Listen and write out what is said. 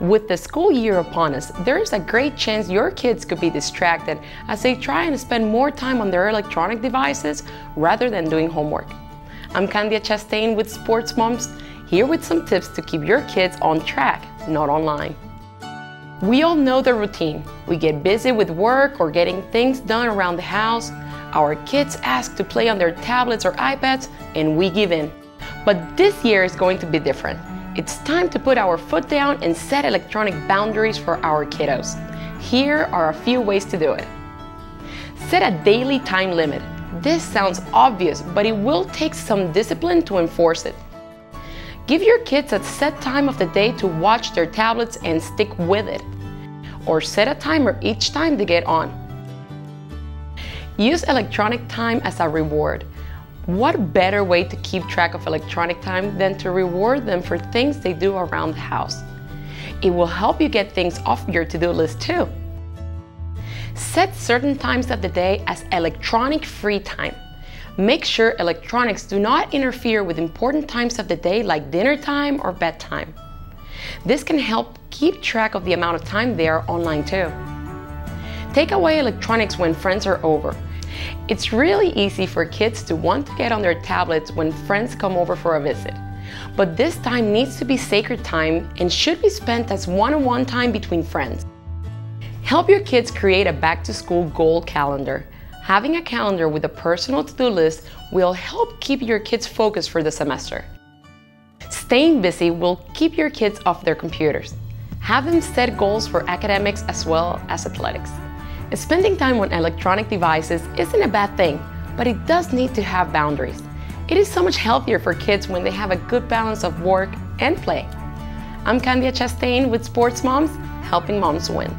With the school year upon us, there's a great chance your kids could be distracted as they try and spend more time on their electronic devices rather than doing homework. I'm Candia Chastain with Sports Moms, here with some tips to keep your kids on track, not online. We all know the routine. We get busy with work or getting things done around the house. Our kids ask to play on their tablets or iPads, and we give in. But this year is going to be different. It's time to put our foot down and set electronic boundaries for our kiddos. Here are a few ways to do it. Set a daily time limit. This sounds obvious, but it will take some discipline to enforce it. Give your kids a set time of the day to watch their tablets and stick with it. Or set a timer each time they get on. Use electronic time as a reward. What better way to keep track of electronic time than to reward them for things they do around the house? It will help you get things off your to-do list too. Set certain times of the day as electronic free time. Make sure electronics do not interfere with important times of the day like dinner time or bedtime. This can help keep track of the amount of time they are online too. Take away electronics when friends are over. It's really easy for kids to want to get on their tablets when friends come over for a visit. But this time needs to be sacred time and should be spent as one-on-one time between friends. Help your kids create a back-to-school goal calendar. Having a calendar with a personal to-do list will help keep your kids focused for the semester. Staying busy will keep your kids off their computers. Have them set goals for academics as well as athletics. Spending time on electronic devices isn't a bad thing, but it does need to have boundaries. It is so much healthier for kids when they have a good balance of work and play. I'm Candia Chastain with Sports Moms, helping moms win.